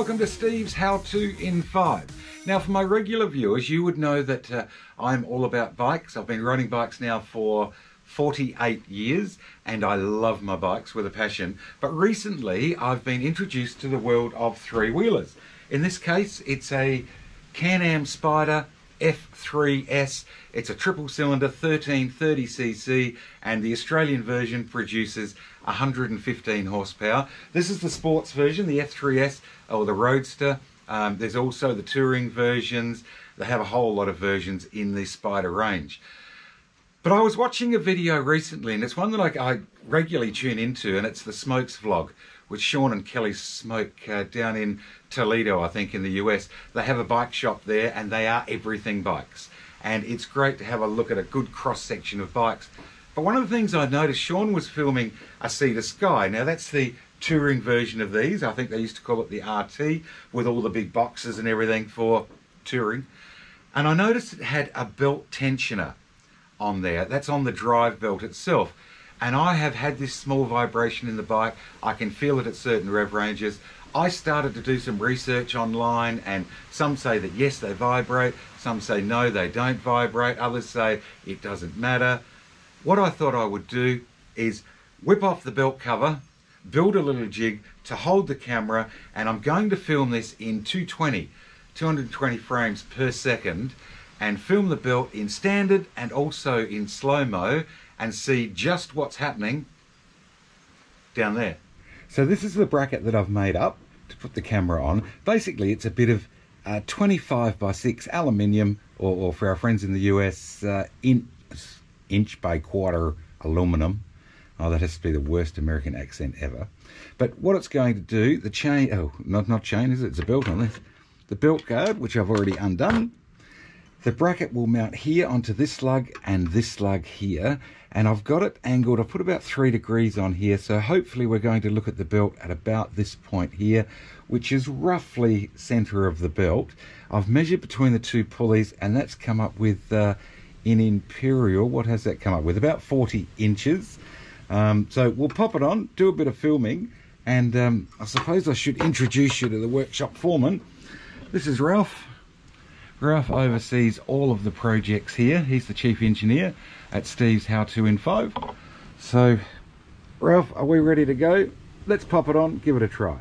welcome to Steve's How To in 5. Now for my regular viewers, you would know that uh, I'm all about bikes. I've been riding bikes now for 48 years and I love my bikes with a passion. But recently I've been introduced to the world of three-wheelers. In this case, it's a Can-Am Spyder F3S. It's a triple cylinder 1330cc and the Australian version produces 115 horsepower. This is the sports version, the F3S or the Roadster. Um, there's also the touring versions. They have a whole lot of versions in the Spyder range. But I was watching a video recently, and it's one that I, I regularly tune into, and it's the Smokes vlog, which Sean and Kelly smoke uh, down in Toledo, I think, in the US. They have a bike shop there, and they are everything bikes. And it's great to have a look at a good cross section of bikes. But one of the things I noticed, Sean was filming a Sea to Sky. Now that's the touring version of these. I think they used to call it the RT with all the big boxes and everything for touring. And I noticed it had a belt tensioner on there. That's on the drive belt itself. And I have had this small vibration in the bike. I can feel it at certain rev ranges. I started to do some research online and some say that yes, they vibrate. Some say no, they don't vibrate. Others say it doesn't matter. What I thought I would do is whip off the belt cover, build a little jig to hold the camera, and I'm going to film this in 220, 220 frames per second, and film the belt in standard and also in slow-mo and see just what's happening down there. So this is the bracket that I've made up to put the camera on. Basically, it's a bit of uh, 25 by 6 aluminium, or, or, for our friends in the US, uh, in, inch by quarter aluminum. Oh, that has to be the worst American accent ever. But what it's going to do, the chain, oh, not, not chain, is it? It's a belt on this. The belt guard, which I've already undone. The bracket will mount here onto this lug and this lug here. And I've got it angled, I've put about three degrees on here. So hopefully we're going to look at the belt at about this point here, which is roughly center of the belt. I've measured between the two pulleys and that's come up with uh, in Imperial, what has that come up with? About 40 inches. Um, so we'll pop it on, do a bit of filming, and um, I suppose I should introduce you to the workshop foreman. This is Ralph. Ralph oversees all of the projects here. He's the chief engineer at Steve's How To in 5. So, Ralph, are we ready to go? Let's pop it on, give it a try.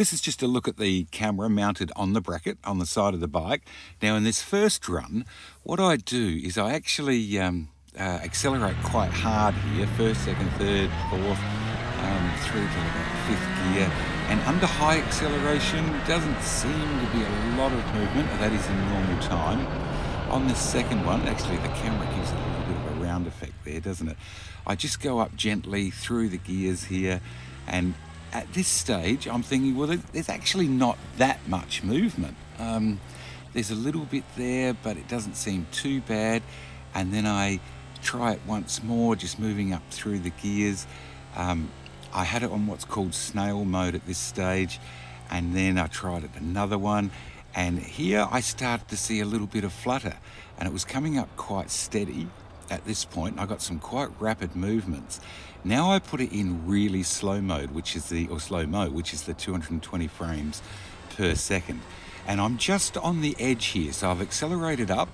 This is just a look at the camera mounted on the bracket on the side of the bike. Now in this first run, what I do is I actually um, uh, accelerate quite hard here, first, second, third, fourth, um, through to about fifth gear. And under high acceleration, doesn't seem to be a lot of movement, that is in normal time. On this second one, actually the camera gives it a little bit of a round effect there, doesn't it? I just go up gently through the gears here and at this stage, I'm thinking, well, there's actually not that much movement. Um, there's a little bit there, but it doesn't seem too bad. And then I try it once more, just moving up through the gears. Um, I had it on what's called snail mode at this stage, and then I tried it another one. And here I started to see a little bit of flutter, and it was coming up quite steady at this point. I got some quite rapid movements. Now I put it in really slow mode, which is the, or slow mo, which is the 220 frames per second. And I'm just on the edge here. So I've accelerated up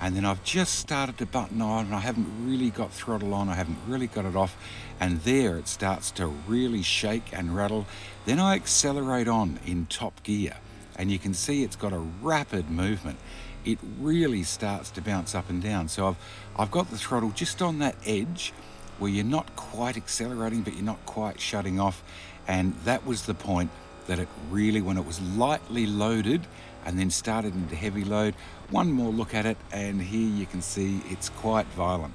and then I've just started to button on and I haven't really got throttle on, I haven't really got it off. And there it starts to really shake and rattle. Then I accelerate on in top gear and you can see it's got a rapid movement. It really starts to bounce up and down. So I've, I've got the throttle just on that edge where you're not quite accelerating, but you're not quite shutting off. And that was the point that it really, when it was lightly loaded and then started into heavy load, one more look at it, and here you can see it's quite violent.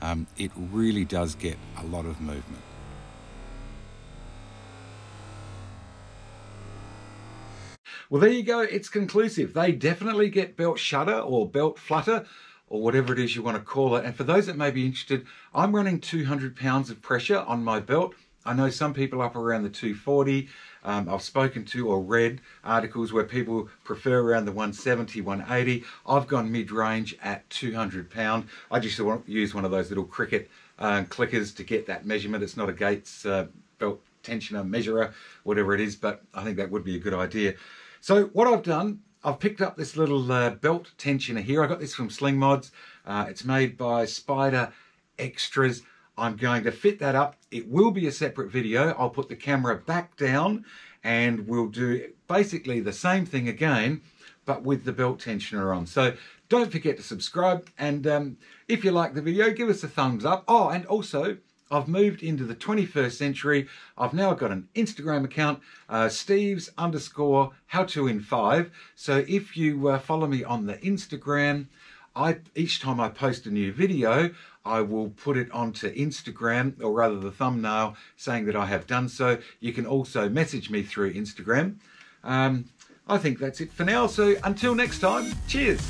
Um, it really does get a lot of movement. Well, there you go. It's conclusive. They definitely get belt shudder or belt flutter or whatever it is you want to call it. And for those that may be interested, I'm running 200 pounds of pressure on my belt. I know some people up around the 240. Um, I've spoken to or read articles where people prefer around the 170, 180. I've gone mid-range at 200 pound. I just want to use one of those little cricket uh, clickers to get that measurement. It's not a Gates uh, belt tensioner, measurer, whatever it is, but I think that would be a good idea. So what I've done, I've picked up this little uh, belt tensioner here. I got this from Sling Mods. Uh, it's made by Spyder Extras. I'm going to fit that up. It will be a separate video. I'll put the camera back down and we'll do basically the same thing again, but with the belt tensioner on. So don't forget to subscribe. And um, if you like the video, give us a thumbs up. Oh, and also, I've moved into the 21st century. I've now got an Instagram account, uh, Steve's underscore how to in five. So if you uh, follow me on the Instagram, I each time I post a new video, I will put it onto Instagram, or rather the thumbnail, saying that I have done so. You can also message me through Instagram. Um, I think that's it for now. So until next time, cheers.